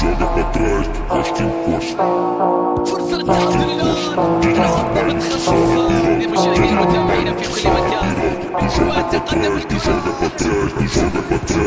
joga pra trás, encosta, encosta. فرصة للتعادل الآن متخصصة لمشاهدينا المتابعين في كل piroca. Tu joga pra trás, tu joga pra trás, tu joga pra trás.